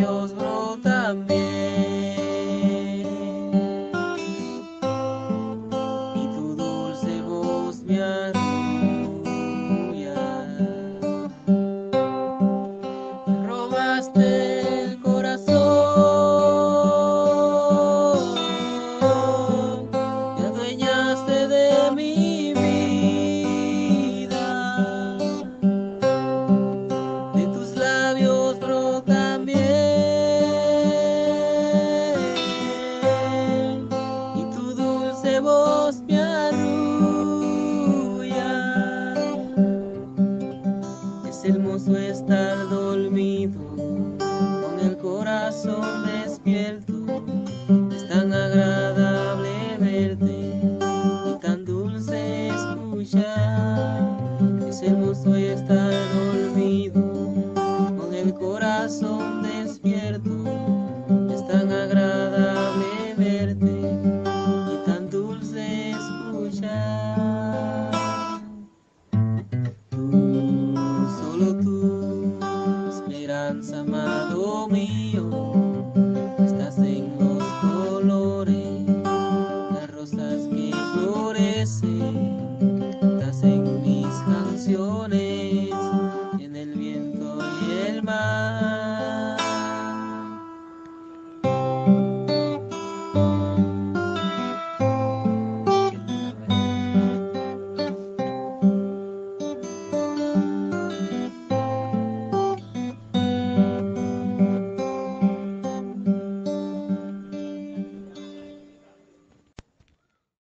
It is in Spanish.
labios brotan bien. Y tu dulce voz me. Robaste. hermoso estar dormido, con el corazón despierto. Es tan agradable verte y tan dulce escuchar. Es hermoso estar dormido. lado mío estás en los colores, las rosas que florecen, estás en mis canciones, en el viento y el mar.